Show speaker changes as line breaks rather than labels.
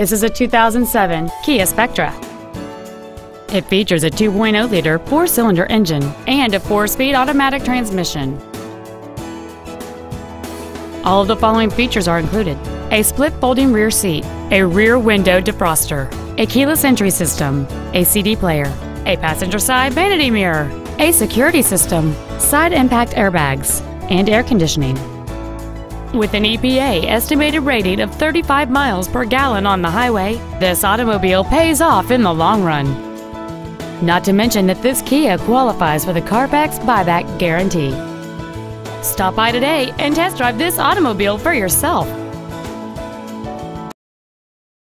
This is a 2007 Kia Spectra. It features a 2.0-liter four-cylinder engine and a four-speed automatic transmission. All of the following features are included. A split folding rear seat, a rear window defroster, a keyless entry system, a CD player, a passenger side vanity mirror, a security system, side impact airbags, and air conditioning. With an EPA estimated rating of 35 miles per gallon on the highway, this automobile pays off in the long run. Not to mention that this Kia qualifies for the Carfax buyback guarantee. Stop by today and test drive this automobile for yourself.